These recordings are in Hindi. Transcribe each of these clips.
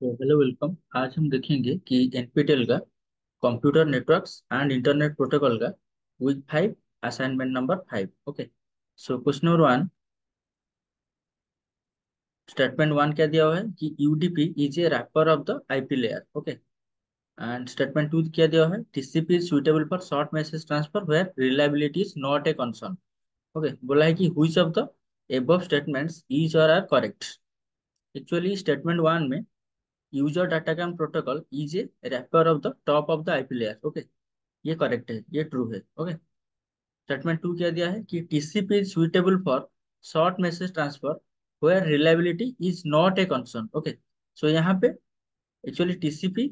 तो हेलो वेलकम आज हम देखेंगे कि एनपीटीएल का computer networks and internet protocol का week five assignment number five okay so question number one statement one क्या दिया हुआ है कि UDP is a wrapper of the IP layer okay and statement two क्या दिया हुआ है? TCP suitable for short message transfer where reliability is not a concern okay बोला है कि which of the above statements is or are correct actually statement one में user datagram protocol is a wrapper of the top of the IP layer okay ये करेक्ट है, ये ट्रू है ओके स्टेटमेंट टू क्या दिया है कि TCP is suitable for short message transfer where reliability is not a concern okay so यहाँ पे actually TCP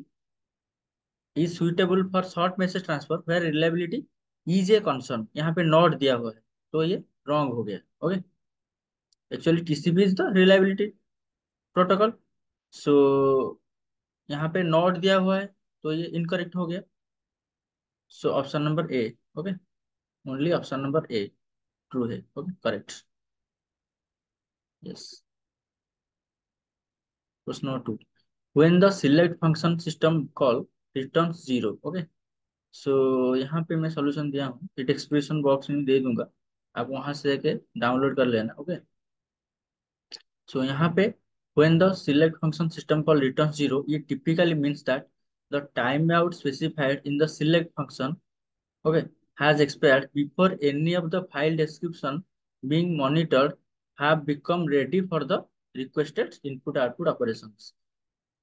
is suitable for short message transfer where reliability is a concern यहाँ पे नॉट दिया हुआ है तो ये रॉन्ग हो गया okay actually TCP is the reliability protocol so so, यहाँ पे नॉट दिया हुआ है तो ये इनकरेक्ट हो गया। So option number A okay only option number A true है okay correct yes number two when the select function system call returns zero okay so यहाँ पे मैं सॉल्यूशन दिया हूँ। इट एक्सप्रेशन बॉक्स में दे दूँगा। आप वहाँ से जाके डाउनलोड कर लेना ओके सो so, यहाँ पे when the select function system call returns zero it typically means that the timeout specified in the select function okay has expired before any of the file description being monitored have become ready for the requested input output operations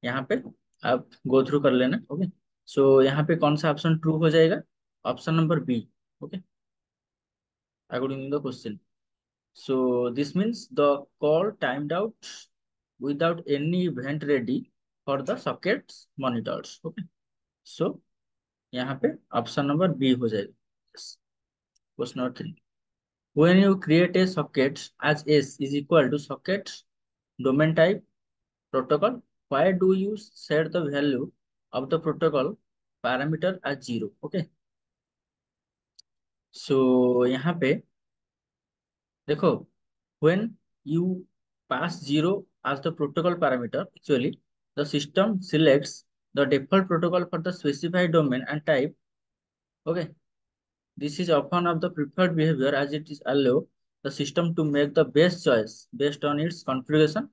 यहाँ पे आप गो थ्रू कर लेना ओके सो यहाँ पे कौन सा ऑप्शन ट्रू हो जाएगा option number B okay according the question so this means the call timed out without any event ready for the sockets monitors okay so यहाँ पे ऑप्शन नंबर बी हो जाएगा question number three when you create a socket as s is equal to socket domain type protocol why do you set the value of the protocol parameter as zero okay so यहाँ पे देखो when you pass zero as the protocol parameter actually the system selects the default protocol for the specified domain and type okay this is often of the preferred behavior as it is allow the system to make the best choice based on its configuration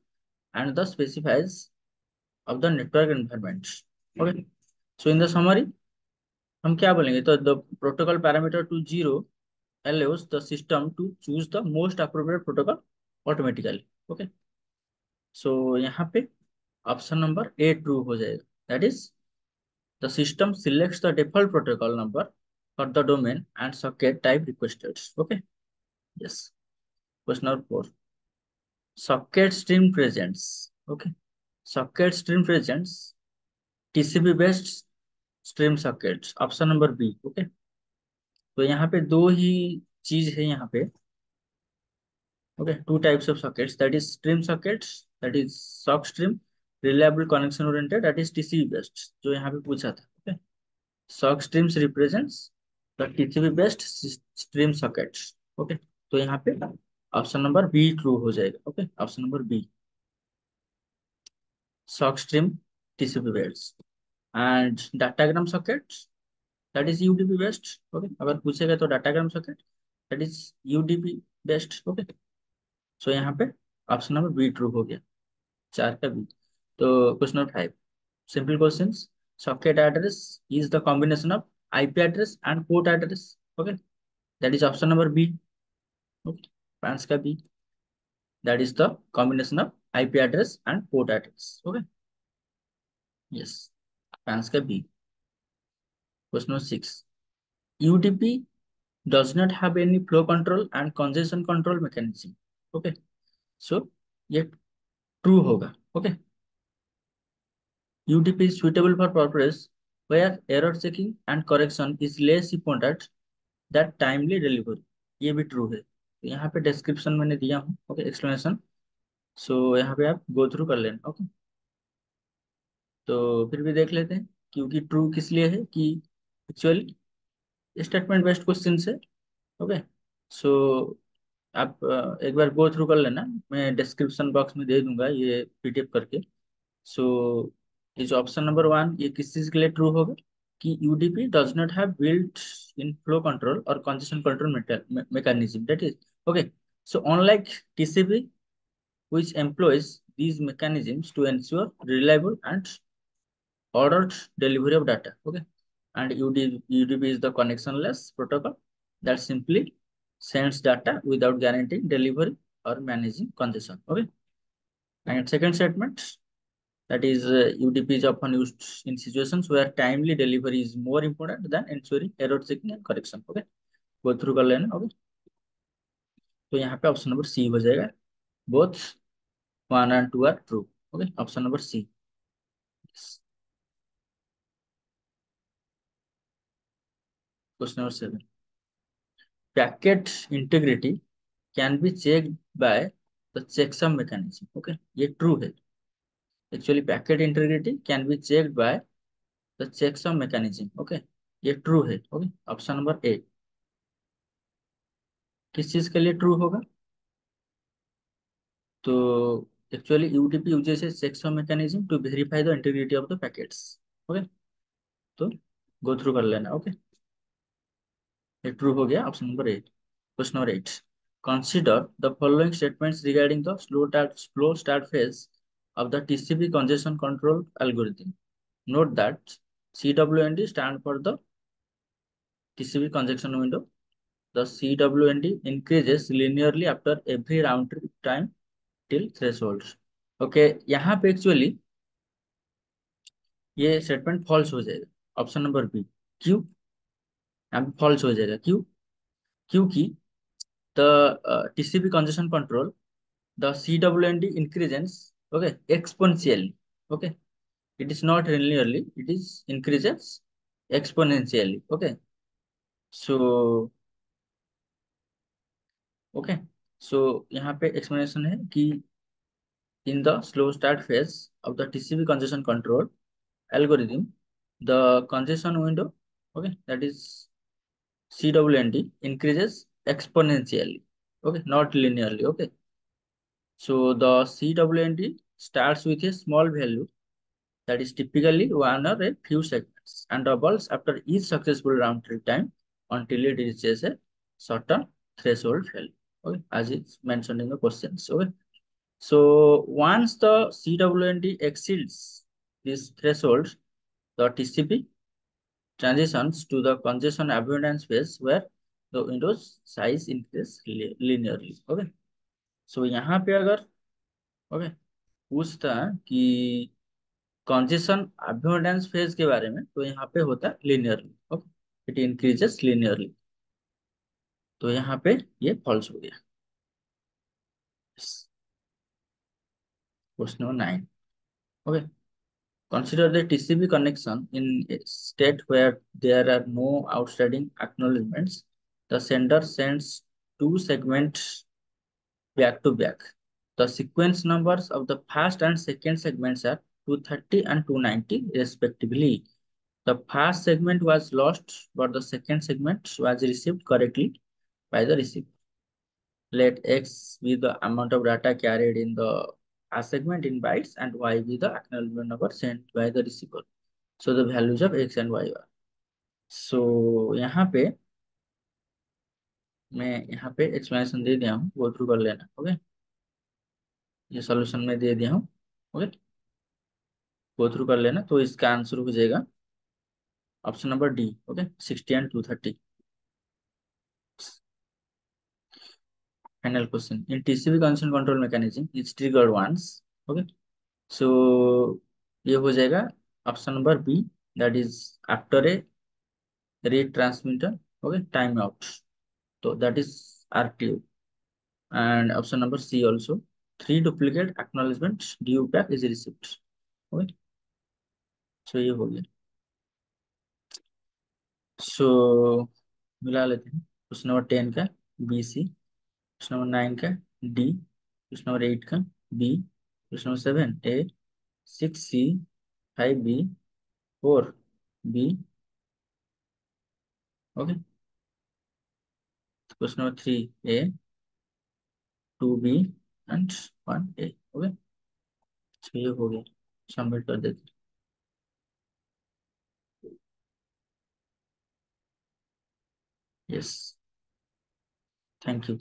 and the specifies of the network environment okay so in the summary हम क्या बोलेंगे तो the protocol parameter to zero allows the system to choose the most appropriate protocol automatically okay So, यहाँ पे ऑप्शन नंबर ए ट्रू हो जाएगा। That is the system selects the default protocol number for the domain and socket type requested okay yes question number four socket stream presents okay socket stream presents TCP based stream sockets option number B okay तो यहाँ पे दो ही चीज़ है यहाँ पे। Okay two types of sockets that is stream sockets that is sock stream reliable connection oriented that is tcp based जो यहाँ पे पूछा था okay sock streams represents the tcp based stream sockets okay तो यहाँ पे ऑप्शन नंबर बी ट्रू हो जाएगा okay option number B sock stream tcp based and datagram sockets that is udp based okay अगर पूछेगा तो datagram socket that is udp based okay सो यहाँ पे ऑप्शन नंबर बी ट्रू हो गया। चार का बी तो question number five simple question socket address is the combination of IP address and port address okay that is option number B okay पाँच का B that is the combination of IP address and port address okay yes पाँच का B question number six UDP does not have any flow control and congestion control mechanism okay so ये ट्रू होगा. Okay UTP is suitable for purpose where error checking and correction is less important that timely delivery ये भी ट्रू है. तो यहाँ पे डिस्क्रिप्शन मैंने दिया हूँ. ओके एक्सप्लेनेशन सो यहाँ पे आप गो थ्रू कर लेना. ओके तो फिर भी देख लेते हैं क्योंकि ट्रू किस लिए है कि एक्चुअली स्टेटमेंट बेस्ट क्वेश्चन से. ओके सो आप एक बार गो थ्रू कर लेना। मैं डिस्क्रिप्शन बॉक्स में दे दूँगा ये पीडीएफ करके। So is option number one ये किस चीज़ के लिए ट्रू होगा? कि UDP does not have built in flow control और congestion control mechanism that is okay so unlike T C P which employs these mechanisms to ensure reliable and order delivery of data okay and U D is the connectionless protocol that simply sends data without guaranteeing delivery or managing congestion okay and second statement that is uh, UDP is often used in situations where timely delivery is more important than ensuring error checking and correction okay go through कर लेना okay तो यहाँ पे ऑप्शन नंबर सी हो जाएगा both one and two are true okay option number C question number seven packet integrity can be check by checksum mechanism okay ये ट्रू है। Actually packet integrity can be checked by the checksum mechanism okay ये ट्रू है। ओके ऑप्शन नंबर ए किस चीज़ के लिए ट्रू होगा? तो actually UTP uses a checksum mechanism to verify the integrity of the packets okay तो गो थ्रू कर लेना। ओके ट्रू हो गया option number eight question number eight consider the following statements regarding the slow start slow start phase of the TCP congestion control algorithm note that CWND stand for the TCP congestion window the CWND increases linearly after every round trip time till threshold okay यहाँ पे एक्चुअली ये स्टेटमेंट फॉल्स हो जाएगा. ऑप्शन नंबर बी क्यों यहाँ पे फॉल्स हो जाएगा। क्यों? क्योंकि the TCP congestion control the C W N D increases okay exponentially okay it is not linearly it is increases exponentially okay so okay so यहाँ पे एक्सप्लेनेशन है कि in the slow start phase of the TCP congestion control algorithm the congestion window okay that is CWND increases exponentially okay not linearly okay So the CWND starts with a small value that is typically one or a few seconds and doubles after each successful round trip time until it reaches a certain threshold value. Okay, as it's mentioned in the questions. Okay. So once the CWND exceeds this threshold, the TCP transitions to the congestion avoidance phase where the windows size increases linearly. Okay. so, यहाँ पे अगर ओके पूछता कि कंजेशन अभोडेंस फ़ेज़ के बारे में तो यहाँ पे होता है linearly okay it increases linearly तो यहाँ पे ये फॉल्स हो गया question number nine okay consider the TCP connection in a state where there are no outstanding acknowledgements the sender sends two segments back to back. The sequence numbers of the first and second segments are 230 and 290 respectively. The first segment was lost, but the second segment was received correctly by the receiver. Let X be the amount of data carried in the first segment in bytes and Y be the acknowledgement number sent by the receiver. So the values of X and Y are. So यहाँ पे मैं यहाँ पे एक्सप्लेनेशन दे दिया हूँ वो थ्रू कर लेना ओके ये सॉल्यूशन में दे दिया हूँ ओके गो थ्रू कर लेना तो इसका आंसर हो जाएगा option number D okay sixty and two thirty final question in TCP congestion control mechanism is triggered once okay so ये हो जाएगा option number B that is after a read transmitter okay time out so that is RTO and option number C also, three duplicate acknowledgement due back is received, okay? So, ये हो गया. So, मिला लेते हैं. क्वेश्चन नंबर टेन का B C question number nine का, डी क्वेश्चन नंबर एट का, B question number seven, A, six, C, five, B, four, B, okay. Question number three, A, two, B, and one, A, okay. अच्छा, ये हो गया, सबमिट कर देते यस, थैंक यू।